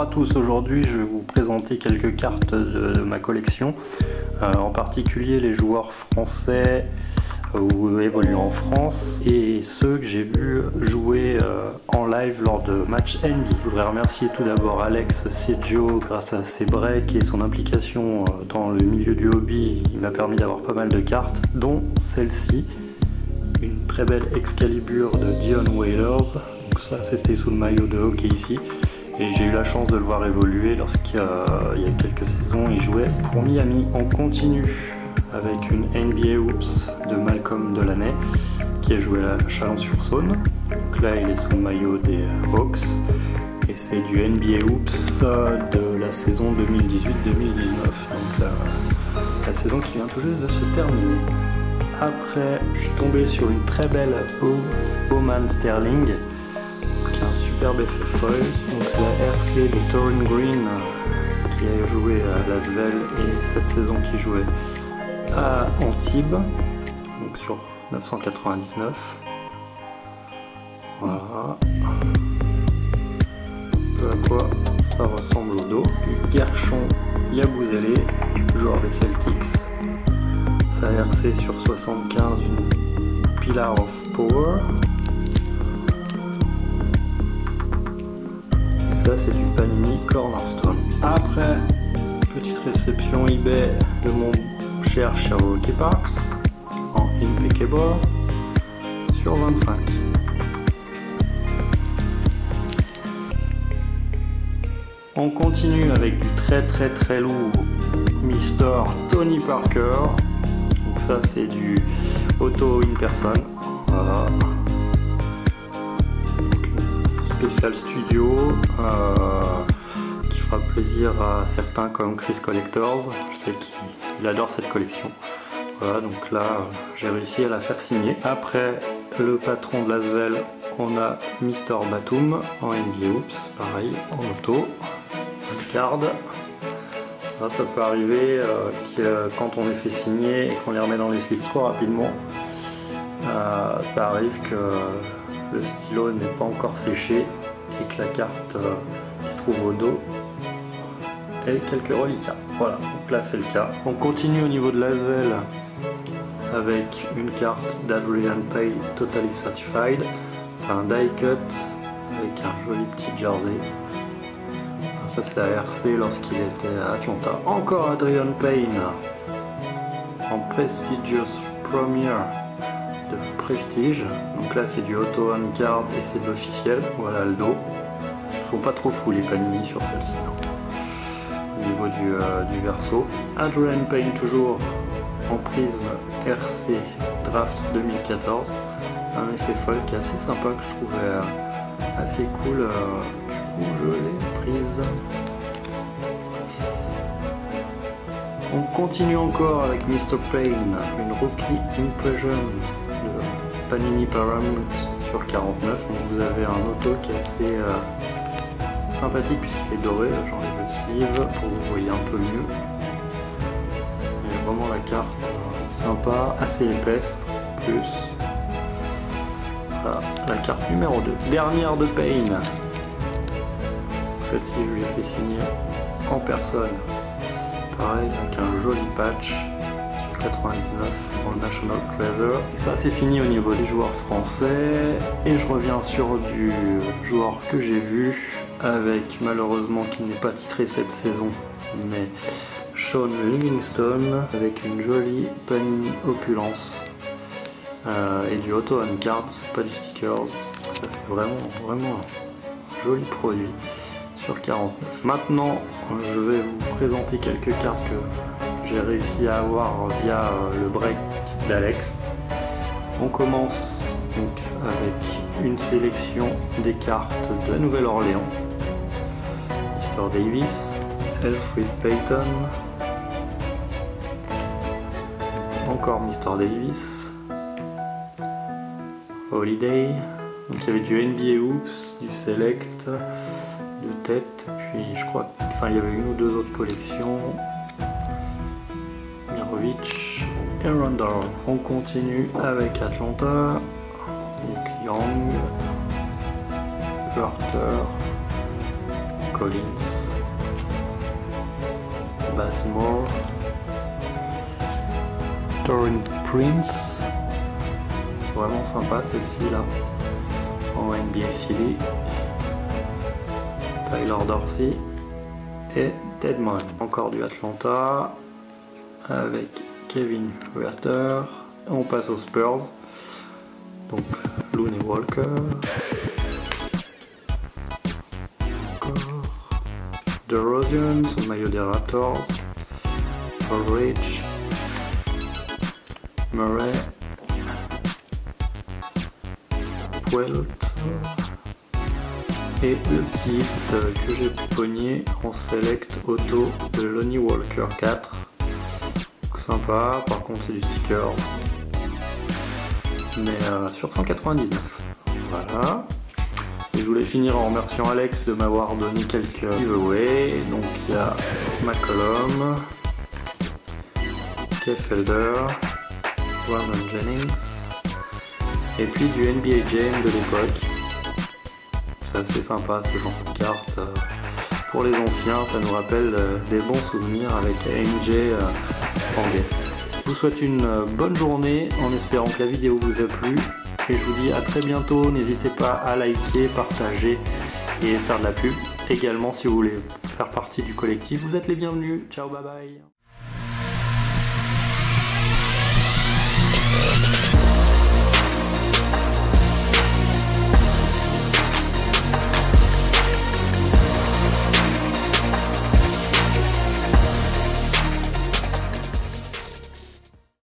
Bonjour à tous, aujourd'hui je vais vous présenter quelques cartes de, ma collection, euh, en particulier les joueurs français euh, ou évoluant en France et ceux que j'ai vus jouer euh, en live lors de matchs NBA. Je voudrais remercier tout d'abord Alex Sergio grâce à ses breaks et son implication dans le milieu du hobby, il m'a permis d'avoir pas mal de cartes, dont celle-ci, une très belle Excalibur de Dion Whalers. Donc ça c'était sous le maillot de hockey ici. Et j'ai eu la chance de le voir évoluer lorsqu'il y, a quelques saisons, il jouait pour Miami en continu avec une NBA Oops de Malcolm Delaney qui a joué à Chalon-sur-Saône. Donc là, il est sous le maillot des Hawks et c'est du NBA Oops de la saison 2018-2019. Donc la, saison qui vient tout juste de se terminer. Après, je suis tombé sur une très belle Bowman Sterling un superbe effet foils. Donc c'est la RC de Torin Green qui a joué à Lasvel et cette saison qui jouait à Antibes, donc sur 999. Voilà. Peu à quoi ça ressemble au dos. Gershon Yabouzélé, joueur des Celtics. Sa RC sur 75, une Pillar of Power. C'est du Panini Cornerstone. Après, petite réception eBay de mon cher Sherlock Parks en Impeccable sur 25. On continue avec du très très très lourd Mister Tony Parker. Donc ça c'est du auto in person. Spécial studio euh, qui fera plaisir à certains comme Chris Collectors. Je sais qu'il adore cette collection. Voilà, donc là j'ai réussi à la faire signer. Après le patron de Lasvel, on a Mister Batum en NBA Oops, pareil, en auto, card. ça peut arriver euh, que quand on les fait signer et qu'on les remet dans les sleeves trop rapidement, euh, ça arrive que le stylo n'est pas encore séché et que la carte euh, qui se trouve au dos ait quelques reliquats. Voilà, donc là c'est le cas. On continue au niveau de l'Asvel avec une carte d'Adrian Pay Totally Certified. C'est un die cut avec un joli petit jersey. Ça c'est la RC lorsqu'il était à Atlanta. Encore Adrian Payne en Prestigious Premier de Prestige. Donc là c'est du auto on card et c'est de l'officiel. Voilà le dos. Ils sont pas trop fous les panini sur celle-ci. Au niveau du, euh, du verso. Adrian Payne toujours en prisme RC Draft 2014. Un effet est assez sympa que je trouvais euh, assez cool. Euh, du coup je l'ai prise. On continue encore avec Mr. Payne, une rookie impression Panini Paramount sur 49. Donc vous avez un auto qui est assez euh, sympathique puisqu'il est doré. J'enlève le sleeve pour que vous voyez un peu mieux. Et vraiment la carte euh, sympa, assez épaisse. Plus la carte numéro 2. Dernière de Payne. Celle-ci je lui ai fait signer en personne. Pareil avec un joli patch. 99 en National Treasure. Ça c'est fini au niveau des joueurs français et je reviens sur du joueur que j'ai vu avec malheureusement qui n'est pas titré cette saison mais Sean Livingstone avec une jolie panini opulence euh, et du auto on card, c'est pas du stickers, ça c'est vraiment vraiment un joli produit sur 49. Maintenant je vais vous présenter quelques cartes que j'ai réussi à avoir via euh, le break d'Alex. On commence donc avec une sélection des cartes de Nouvelle-Orléans. Mr. Davis, Elfrid Payton, encore Mr. Davis, Holiday, donc il y avait du NBA Oops, du Select, de tête, puis je crois, enfin il y avait une ou deux autres collections, et Rondell. On continue avec Atlanta, Young, Carter, Collins, Basmore, Torin Prince, vraiment sympa celle-ci là, en NBA City, Tyler Dorsey et Deadman. Encore du Atlanta avec Kevin Werther. On passe aux Spurs. Donc Looney Walker. Encore. The Rosians, son maillot des Raptors. Murray. Puelt. Et le petit que j'ai pogné en select auto de Lonnie Walker 4. Par contre c'est du stickers. Mais euh, sur 199. Voilà. Et je voulais finir en remerciant Alex de m'avoir donné quelques giveaways. Donc il y a McCollum, Felder, Warren Jennings, et puis du NBA Jam de l'époque. C'est assez sympa ce genre de carte. Euh, pour les anciens, ça nous rappelle euh, des bons souvenirs avec MJ en guest. Je vous souhaite une bonne journée en espérant que la vidéo vous a plu et je vous dis à très bientôt. N'hésitez pas à liker, partager et faire de la pub. Également si vous voulez faire partie du collectif, vous êtes les bienvenus. Ciao, bye bye.